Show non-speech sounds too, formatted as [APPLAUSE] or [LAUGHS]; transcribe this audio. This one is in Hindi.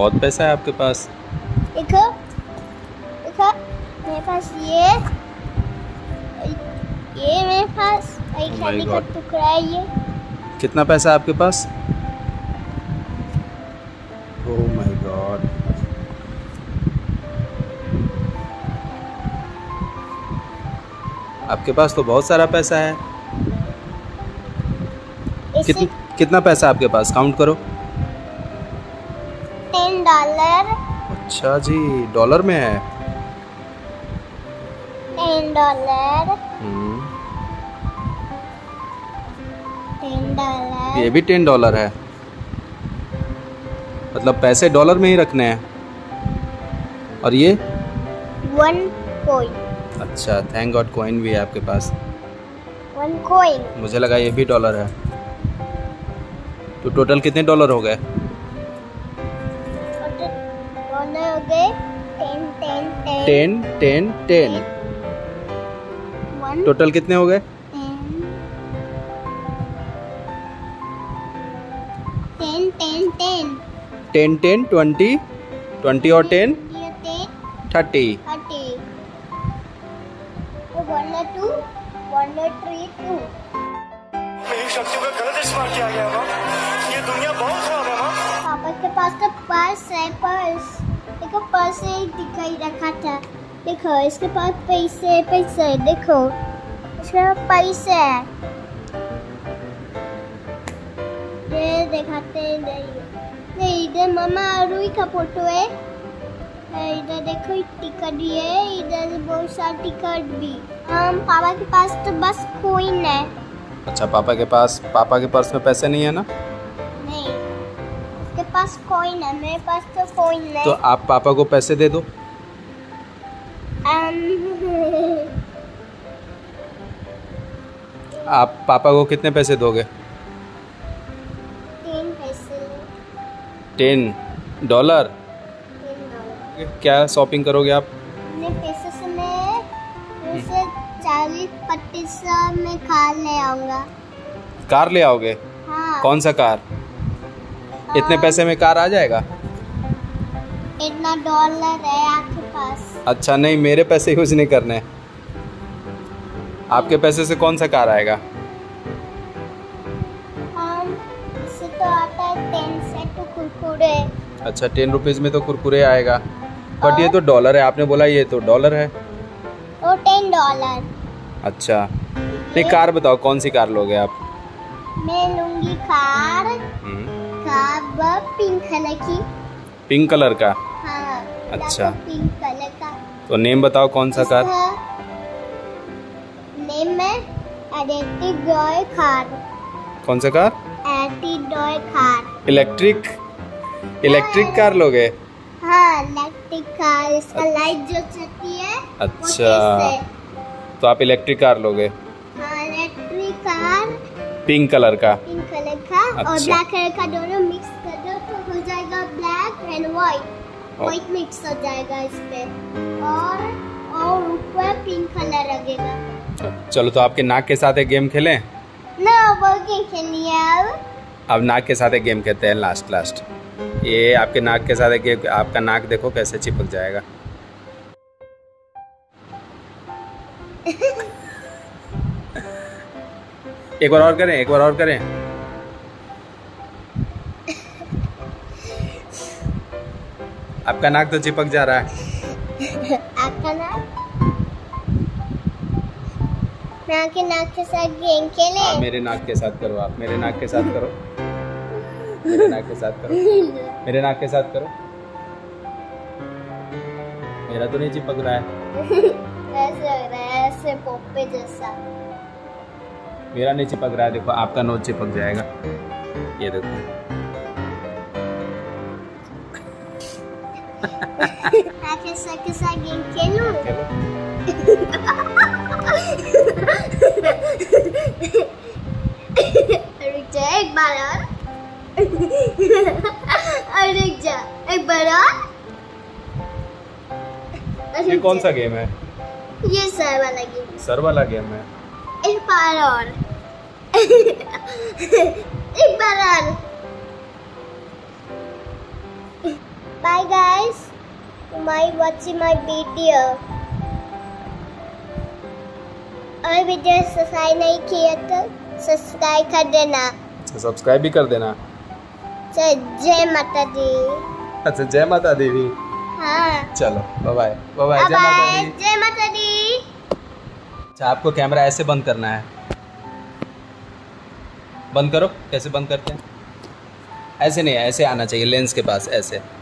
बहुत पैसा है आपके पास? देखो देखो मेरे पास ये ये मेरे पास एक Oh my का टुकड़ा है ये। कितना पैसा है आपके पास? ओह माय गॉड आपके पास तो बहुत सारा पैसा है। कित, कितना पैसा आपके पास? काउंट करो। डॉलर। अच्छा जी डॉलर में है? Ten dollar. हम्म, टेन डॉलर। ये भी टेन डॉलर है। मतलब पैसे डॉलर में ही रखने हैं। और ये? वन कोइन अच्छा थैंक गॉड कॉइन भी है आपके पास। वन कोइन मुझे लगा ये भी डॉलर है। तो टोटल कितने डॉलर हो गए? हो गए ten ten. Ten ten ten. Total कितने हो गए? Ten. Ten ten ten. Ten twenty. Twenty और टेन? थर्टी। है माँ। ये दुनिया बहुत खराब है माँ। पापा के पास तो पर्स है पर्स। देखो पर्स दिखाई रखा था देखो इसके पास पैसे पैसे देखो इसके पास पैसे है ये दिखाते नहीं नहीं इधर मामा अरुई का फ़ोटो है इधर देखो टिकट भी है इधर बहुत सारा टिकट भी हम पापा के पास तो बस कोइन है अच्छा पापा के पास पापा के पर्स में पैसे नहीं है ना पास कॉइन है मेरे पास तो कॉइन नहीं तो आप पापा को पैसे दे दो। अम, आप पापा को कितने पैसे दोगे? तीन पैसे। Ten dollar. क्या शॉपिंग करोगे आप? अपने पैसे से मैं चालीस प्रतिशत में खा ले आऊँगा। कार ले आओगे? हाँ। कौन सा कार? इतने पैसे में कार आ जाएगा? इतना डॉलर है आपके पास। अच्छा नहीं मेरे पैसे यूज़ नहीं करने। आपके पैसे से कौन सा कार आएगा? तो आता है टेन से तो कुरकुरे। अच्छा टेन रुपीज़ में तो कुरकुरे आएगा। बट ये तो डॉलर है आपने बोला ये तो डॉलर है। वो टेन डॉलर अच्छा। नहीं कार बताओ कौन सी कार लोगे आप? मैं लूँगी कार। पिंक कलर की। पिंक कलर का? हाँ अच्छा। पिंक कलर का। तो नेम बताओ कौन सा कार? नेम है डॉय कार। कौन सा car? Toy car. Electric? Electric car लोगे? हाँ इलेक्ट्रिक कार। इसका लाइट जो चलती है अच्छा। तो आप इलेक्ट्रिक कार लोगे? हाँ इलेक्ट्रिक कार। पिंक कलर का। पिंक कलर का और अच्छा। ब्लैक कलर का दोनों मिक्स एंड व्हाइट ओ। व्हाइट मिक्स हो जाएगा इस पे और और ऊपर पिंक कलर लगेगा। चलो तो आपके नाक के साथ एक गेम खेलें? ना वो गेम खेलनी है अब। अब नाक के साथ एक गेम खेलते हैं लास्ट लास्ट ये आपके नाक के साथ एक आपका नाक देखो कैसे चिपक जाएगा। [LAUGHS] एक बार और करें एक बार और करें। आपका नाक तो चिपक जा रहा है। आपका नाम मैं आपके नाक के साथ गेम खेले? आप मेरे नाक के साथ करो आप मेरे नाक के साथ करो। मेरे नाक के साथ करो। मेरे नाक के साथ करो। मेरा तो नहीं चिपक रहा है। ऐसे लग रहा है ऐसे पोपे जैसा। मेरा नहीं चिपक रहा है देखो आपका नोट चिपक जाएगा। ये देखो। आपके साथ के साथ गेम खेलूं रुक जा एक बार और और रुक जा एक बार और ये कौन सा गेम है? ये सर वाला गेम सर वाला गेम है। एक बार और एक बार और Might watching my video. और वीडियो सब्सक्राइब नहीं किया तो सब्सक्राइब कर देना। सब्सक्राइब भी कर देना। चल जय माता दी। अच्छा जय माता देवी हाँ। चलो बाय बाय बाय जय माता दी। जय माता दी। अच्छा आपको कैमरा ऐसे बंद करना है। बंद करो कैसे बंद करते हैं? ऐसे नहीं ऐसे आना चाहिए लेंस के पास ऐसे।